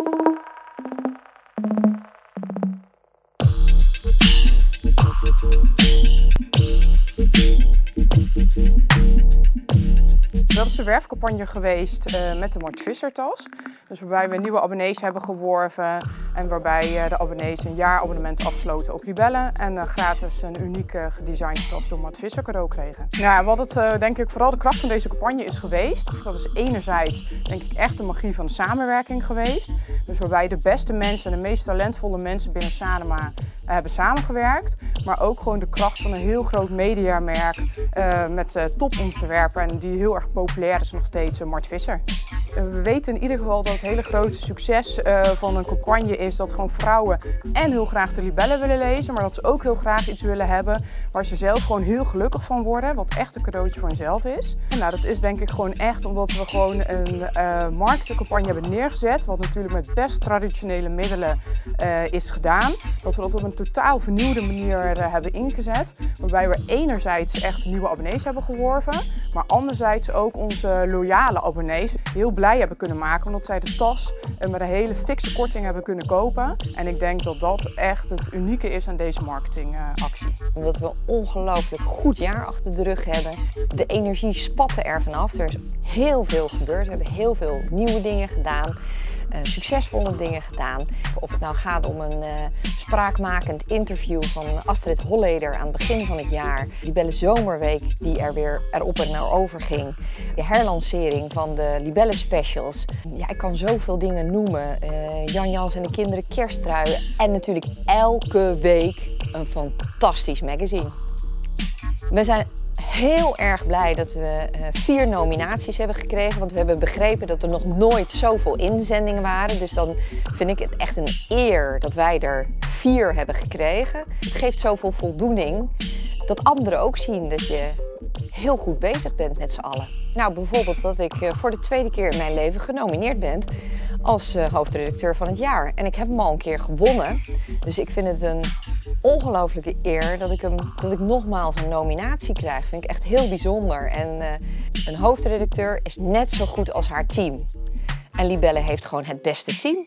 you Dat is de werfcampagne geweest uh, met de Mart Visser tas. Dus waarbij we nieuwe abonnees hebben geworven en waarbij uh, de abonnees een jaarabonnement afsloten op Libellen en uh, gratis een unieke gedesignde tas door Mart Visser cadeau kregen. Nou, wat het denk ik vooral de kracht van deze campagne is geweest, dat is enerzijds denk ik echt de magie van de samenwerking geweest. Dus waarbij de beste mensen en de meest talentvolle mensen binnen Sanema hebben samengewerkt. Maar ook gewoon de kracht van een heel groot mediamerk uh, met uh, topontwerper en die heel erg populair is nog steeds, uh, Mart Visser. We weten in ieder geval dat het hele grote succes van een campagne is dat gewoon vrouwen en heel graag de libellen willen lezen, maar dat ze ook heel graag iets willen hebben waar ze zelf gewoon heel gelukkig van worden, wat echt een cadeautje voor hunzelf is. En nou, dat is denk ik gewoon echt omdat we gewoon een marketingcampagne hebben neergezet, wat natuurlijk met best traditionele middelen is gedaan. Dat we dat op een totaal vernieuwde manier uh, hebben ingezet. Waarbij we enerzijds echt nieuwe abonnees hebben geworven, maar anderzijds ook onze loyale abonnees heel blij hebben kunnen maken. Omdat zij de tas uh, met een hele fikse korting hebben kunnen kopen. En ik denk dat dat echt het unieke is aan deze marketingactie. Omdat we een ongelooflijk goed jaar achter de rug hebben. De energie spatte er vanaf. Er is heel veel gebeurd. We hebben heel veel nieuwe dingen gedaan. Uh, succesvolle dingen gedaan. Of het nou gaat om een uh, spraakmakend interview van Astrid Holleder aan het begin van het jaar. Libelle Zomerweek die er weer erop en naar over ging. De herlancering van de Libelle Specials. Ja, ik kan zoveel dingen noemen. Uh, Jan Jans en de kinderen kersttruien. En natuurlijk elke week een fantastisch magazine. We zijn heel erg blij dat we uh, vier nominaties hebben gekregen. Want we hebben begrepen dat er nog nooit zoveel inzendingen waren. Dus dan vind ik het echt een eer dat wij er vier hebben gekregen. Het geeft zoveel voldoening dat anderen ook zien dat je heel goed bezig bent met z'n allen. Nou, bijvoorbeeld dat ik uh, voor de tweede keer in mijn leven genomineerd ben als uh, hoofdredacteur van het jaar. En ik heb hem al een keer gewonnen. Dus ik vind het een ongelooflijke eer dat ik, hem, dat ik nogmaals een nominatie krijg. Vind ik echt heel bijzonder. En uh, een hoofdredacteur is net zo goed als haar team. En Libelle heeft gewoon het beste team.